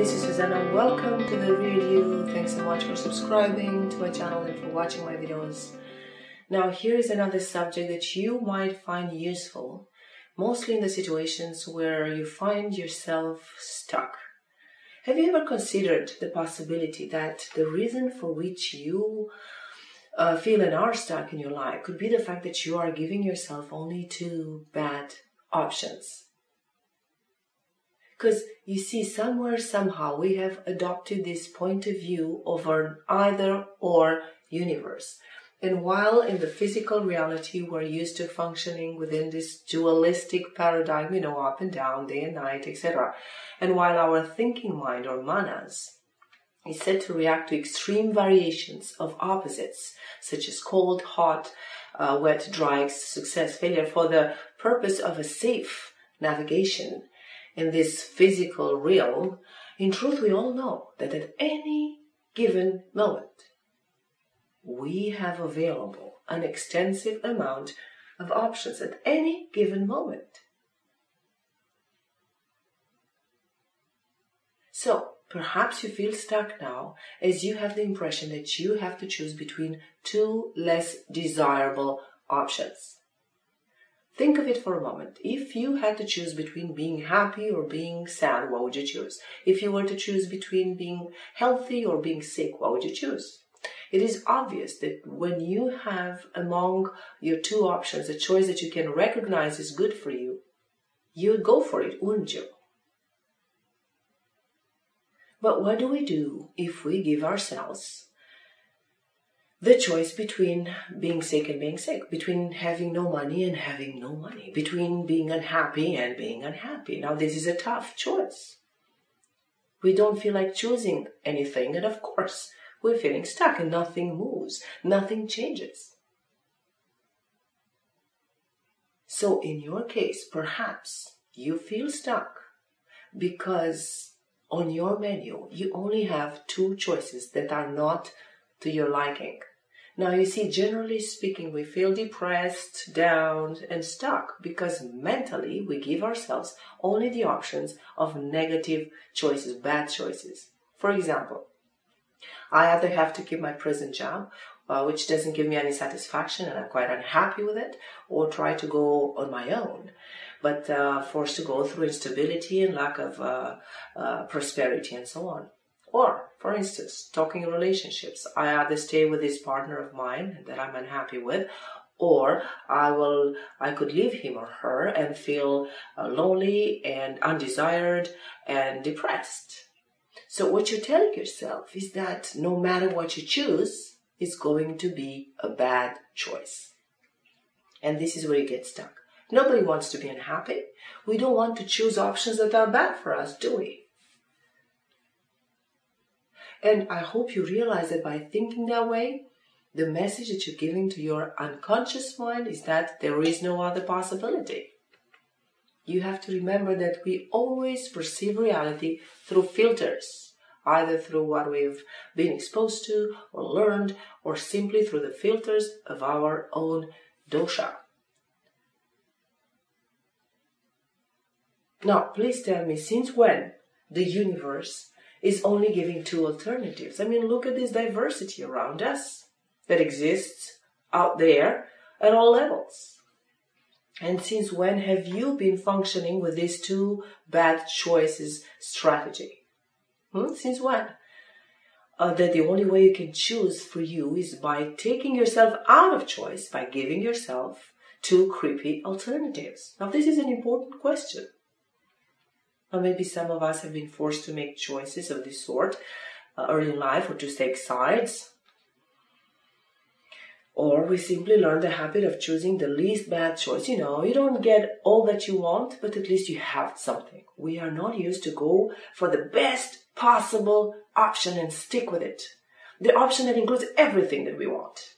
this is Susanna. Welcome to the you. Thanks so much for subscribing to my channel and for watching my videos. Now, here is another subject that you might find useful, mostly in the situations where you find yourself stuck. Have you ever considered the possibility that the reason for which you uh, feel and are stuck in your life could be the fact that you are giving yourself only two bad options? Because you see, somewhere, somehow, we have adopted this point of view of an either or universe. And while in the physical reality we're used to functioning within this dualistic paradigm, you know, up and down, day and night, etc. And while our thinking mind or manas is said to react to extreme variations of opposites, such as cold, hot, uh, wet, dry, success, failure, for the purpose of a safe navigation in this physical realm, in truth, we all know that at any given moment, we have available an extensive amount of options at any given moment. So, perhaps you feel stuck now as you have the impression that you have to choose between two less desirable options. Think of it for a moment. If you had to choose between being happy or being sad, what would you choose? If you were to choose between being healthy or being sick, what would you choose? It is obvious that when you have among your two options a choice that you can recognize is good for you, you would go for it, wouldn't you? But what do we do if we give ourselves the choice between being sick and being sick, between having no money and having no money, between being unhappy and being unhappy. Now, this is a tough choice. We don't feel like choosing anything, and of course, we're feeling stuck and nothing moves, nothing changes. So, in your case, perhaps you feel stuck because on your menu you only have two choices that are not to your liking. Now, you see, generally speaking, we feel depressed, down, and stuck because mentally we give ourselves only the options of negative choices, bad choices. For example, I either have to keep my present job, uh, which doesn't give me any satisfaction and I'm quite unhappy with it, or try to go on my own, but uh, forced to go through instability and lack of uh, uh prosperity and so on. Or, for instance, talking relationships. I either stay with this partner of mine that I'm unhappy with, or I will, I could leave him or her and feel uh, lonely and undesired and depressed. So what you're telling yourself is that no matter what you choose, it's going to be a bad choice. And this is where you get stuck. Nobody wants to be unhappy. We don't want to choose options that are bad for us, do we? And I hope you realize that by thinking that way, the message that you're giving to your unconscious mind is that there is no other possibility. You have to remember that we always perceive reality through filters, either through what we've been exposed to or learned, or simply through the filters of our own dosha. Now, please tell me, since when the universe is only giving two alternatives. I mean, look at this diversity around us that exists out there at all levels. And since when have you been functioning with these two bad choices strategy? Hmm? Since when? Uh, that the only way you can choose for you is by taking yourself out of choice, by giving yourself two creepy alternatives. Now, this is an important question. Or maybe some of us have been forced to make choices of this sort uh, early in life or to take sides. Or we simply learn the habit of choosing the least bad choice. You know, you don't get all that you want, but at least you have something. We are not used to go for the best possible option and stick with it. The option that includes everything that we want.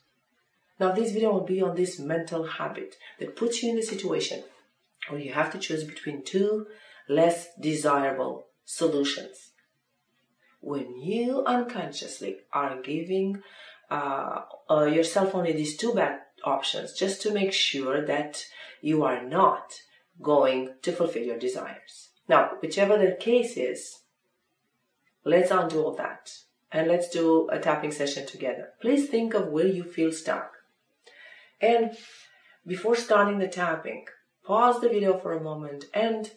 Now, this video will be on this mental habit that puts you in the situation where you have to choose between two less desirable solutions. When you unconsciously are giving uh, uh, yourself only these two bad options just to make sure that you are not going to fulfill your desires. Now, whichever the case is, let's undo all that and let's do a tapping session together. Please think of where you feel stuck. And before starting the tapping, pause the video for a moment and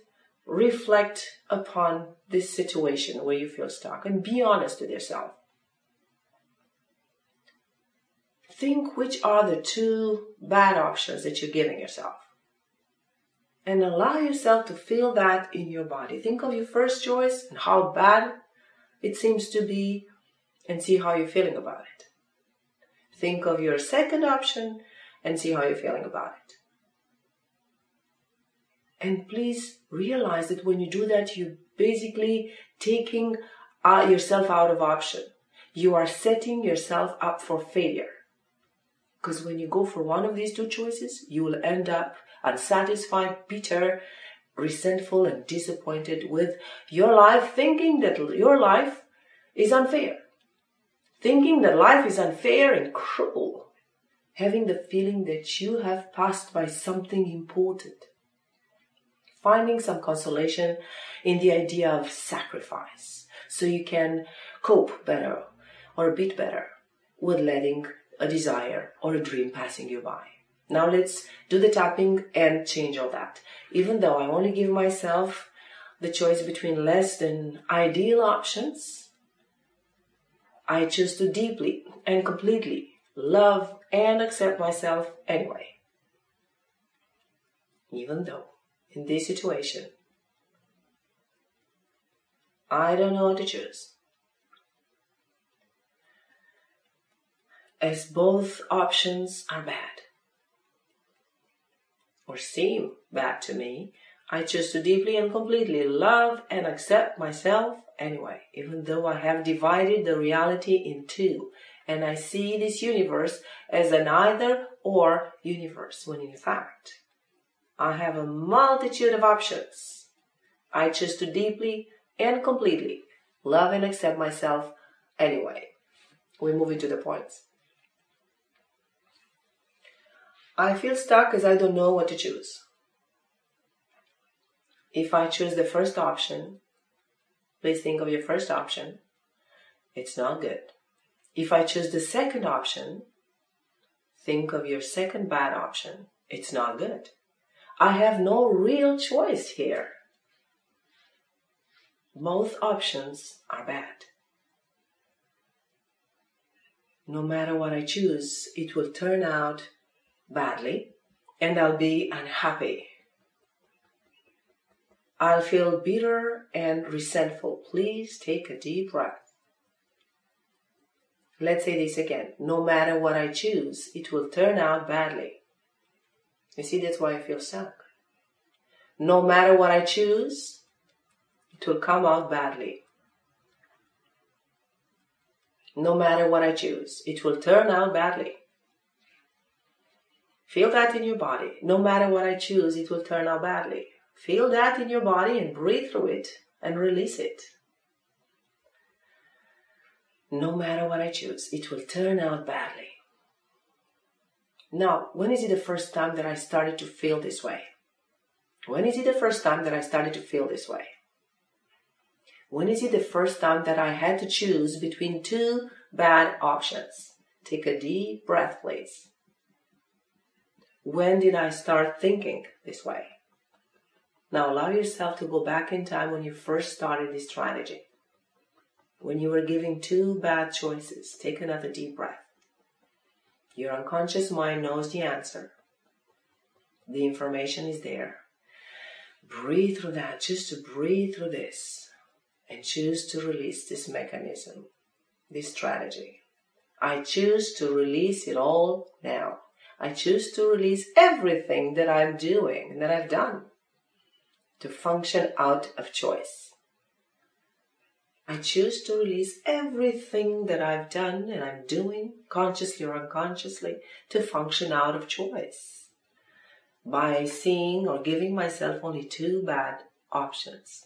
reflect upon this situation where you feel stuck and be honest with yourself. Think which are the two bad options that you're giving yourself. And allow yourself to feel that in your body. Think of your first choice and how bad it seems to be and see how you're feeling about it. Think of your second option and see how you're feeling about it. And please realize that when you do that, you're basically taking uh, yourself out of option. You are setting yourself up for failure. Because when you go for one of these two choices, you will end up unsatisfied, bitter, resentful, and disappointed with your life, thinking that your life is unfair. Thinking that life is unfair and cruel. Having the feeling that you have passed by something important finding some consolation in the idea of sacrifice so you can cope better or a bit better with letting a desire or a dream passing you by. Now let's do the tapping and change all that. Even though I only give myself the choice between less than ideal options, I choose to deeply and completely love and accept myself anyway. Even though in this situation. I don't know what to choose. As both options are bad or seem bad to me, I choose to deeply and completely love and accept myself anyway, even though I have divided the reality in two and I see this universe as an either or universe when in fact I have a multitude of options. I choose to deeply and completely love and accept myself anyway. We move into the points. I feel stuck as I don't know what to choose. If I choose the first option, please think of your first option. It's not good. If I choose the second option, think of your second bad option. It's not good. I have no real choice here. Both options are bad. No matter what I choose, it will turn out badly and I'll be unhappy. I'll feel bitter and resentful. Please take a deep breath. Let's say this again. No matter what I choose, it will turn out badly. You see, that's why I feel stuck. No matter what I choose, it will come out badly. No matter what I choose, it will turn out badly. Feel that in your body. No matter what I choose, it will turn out badly. Feel that in your body and breathe through it and release it. No matter what I choose, it will turn out badly. Now, when is it the first time that I started to feel this way? When is it the first time that I started to feel this way? When is it the first time that I had to choose between two bad options? Take a deep breath, please. When did I start thinking this way? Now allow yourself to go back in time when you first started this strategy. When you were giving two bad choices, take another deep breath. Your unconscious mind knows the answer. The information is there. Breathe through that, Choose to breathe through this and choose to release this mechanism, this strategy. I choose to release it all now. I choose to release everything that I'm doing that I've done to function out of choice. I choose to release everything that I've done and I'm doing, consciously or unconsciously, to function out of choice by seeing or giving myself only two bad options.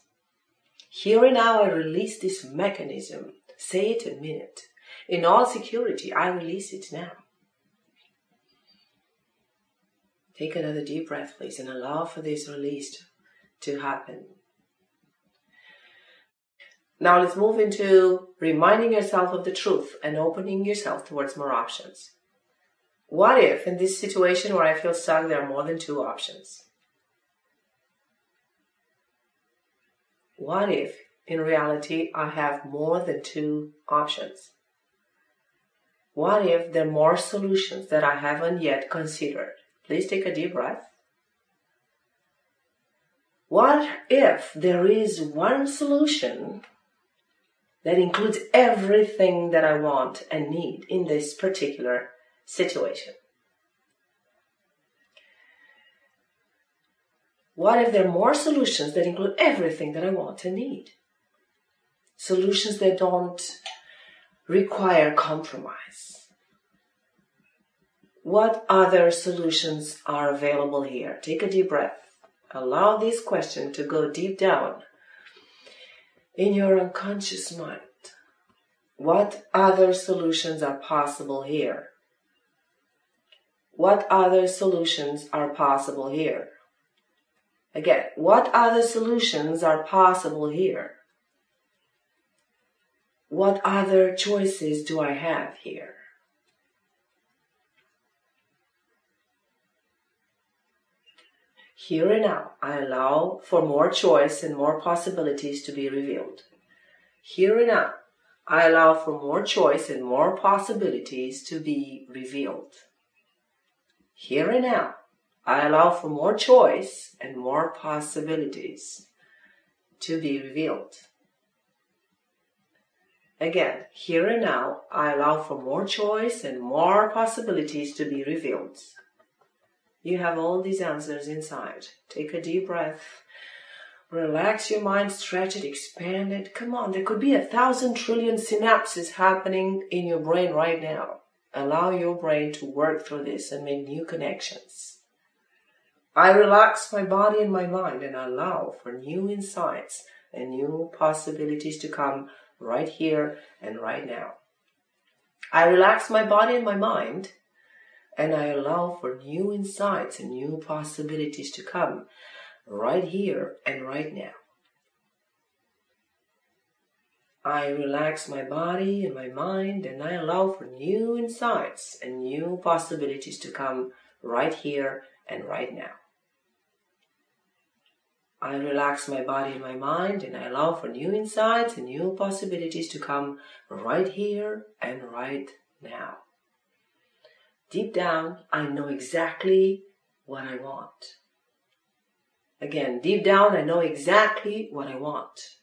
Here and now, I release this mechanism. Say it a minute. In all security, I release it now. Take another deep breath, please, and allow for this release to happen. Now let's move into reminding yourself of the truth and opening yourself towards more options. What if in this situation where I feel stuck, there are more than two options? What if in reality I have more than two options? What if there are more solutions that I haven't yet considered? Please take a deep breath. What if there is one solution that includes everything that I want and need in this particular situation? What if there are more solutions that include everything that I want and need? Solutions that don't require compromise. What other solutions are available here? Take a deep breath. Allow this question to go deep down in your unconscious mind. What other solutions are possible here? What other solutions are possible here? Again, what other solutions are possible here? What other choices do I have here? Here and now, I allow for more choice and more possibilities to be revealed. Here and now, I allow for more choice and more possibilities to be revealed. Here and now, I allow for more choice and more possibilities to be revealed. Again, here and now, I allow for more choice and more possibilities to be revealed. You have all these answers inside. Take a deep breath. Relax your mind, stretch it, expand it. Come on, there could be a thousand trillion synapses happening in your brain right now. Allow your brain to work through this and make new connections. I relax my body and my mind and allow for new insights and new possibilities to come right here and right now. I relax my body and my mind and I allow for new insights and new possibilities to come right here and right now. I relax my body and my mind and I allow for new insights and new possibilities to come right here and right now. I relax my body and my mind and I allow for new insights and new possibilities to come right here and right now. Deep down, I know exactly what I want. Again, deep down, I know exactly what I want.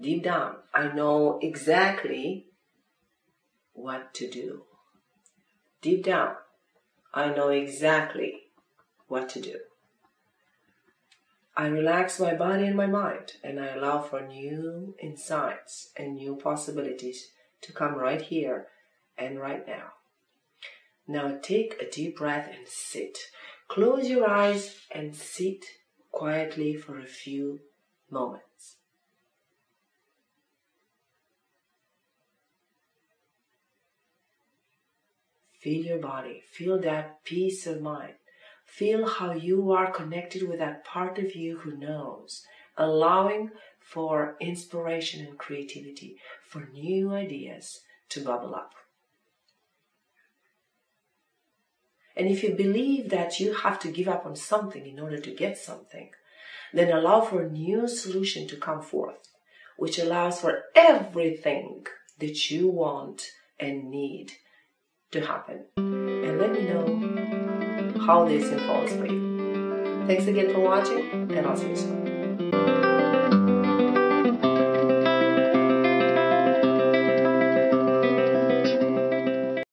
Deep down, I know exactly what to do. Deep down, I know exactly what to do. I relax my body and my mind and I allow for new insights and new possibilities to come right here and right now. Now take a deep breath and sit. Close your eyes and sit quietly for a few moments. Feel your body. Feel that peace of mind. Feel how you are connected with that part of you who knows, allowing for inspiration and creativity, for new ideas to bubble up. And if you believe that you have to give up on something in order to get something, then allow for a new solution to come forth, which allows for everything that you want and need to happen. And let me know how this unfolds for you. Thanks again for watching, and I'll see you soon.